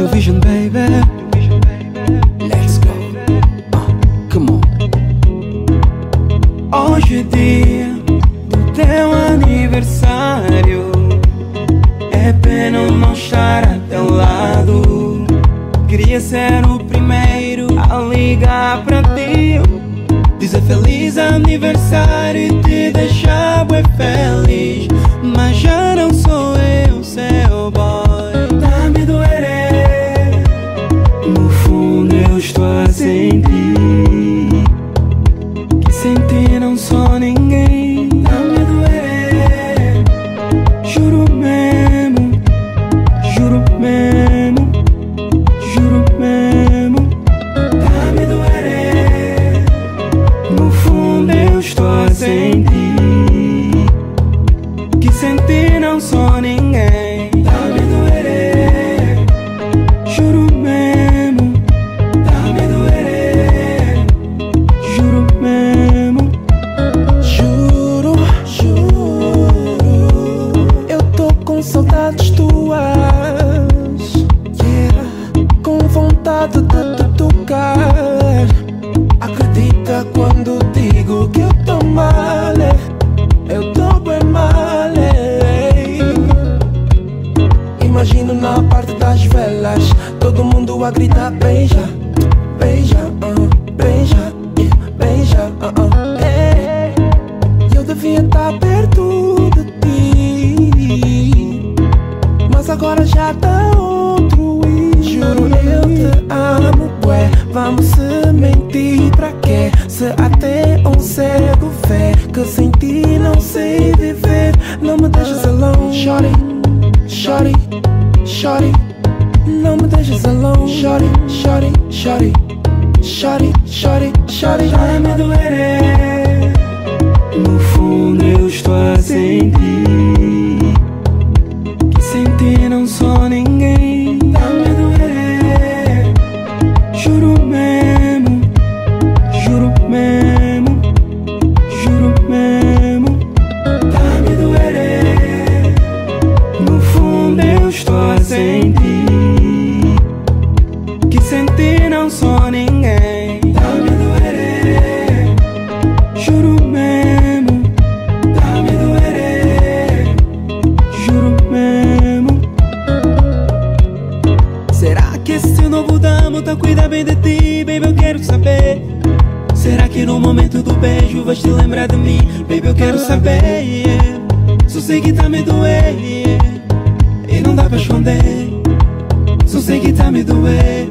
New Vision baby. Let's go. Uh, Come on. Hoje é dia do teu aniversário. É pena não estar a teu lado. Queria ser o primeiro a ligar pra ti. Dizer feliz aniversário e te deixar bem feliz. Mas já não saudades tuas Yeah Com vontade de te tocar Acredita quando digo que eu tô mal é? Eu tô bem mal é? Imagino na parte das velas Todo mundo a gritar beija Beija, ah, beija, agora já tá outro e Juro eu te amo, ué Vamos se mentir pra quê? Se até um cego vê Que sem ti não sei viver. Não me deixes alone, shorty Shorty, shorty Não me deixes alone, shorty, shorty, shorty Shorty, shorty, shorty Vai me doer No bem de ti, baby? Eu quero saber Será que no momento do beijo vais te lembrar de mim? Baby, eu quero saber yeah. Só sei que tá me doer yeah. E não dá pra esconder Só sei que tá me doer